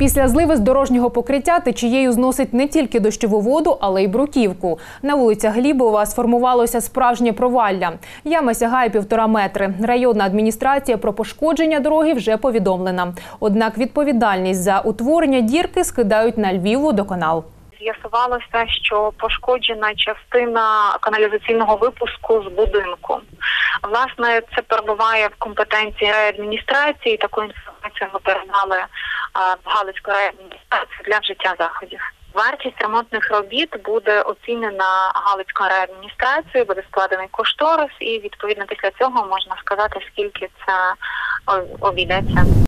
Після зливи з дорожнього покриття течією зносить не тільки дощову воду, але й бруківку. На вулицях Глібова сформувалося справжнє провалля. Яма сягає півтора метри. Районна адміністрація про пошкодження дороги вже повідомлена. Однак відповідальність за утворення дірки скидають на Львівводоканал. З'ясувалося, що пошкоджена частина каналізаційного випуску з будинку. Власне, це перебуває в компетенції адміністрації. Таку інформацію ми передали в Галицьку райадміністрацію для вжиття заходів. Вартість ремонтних робіт буде оцінена Галицькою реадміністрацією, буде складений кошторис, і відповідно після цього можна сказати, скільки це обійдеться.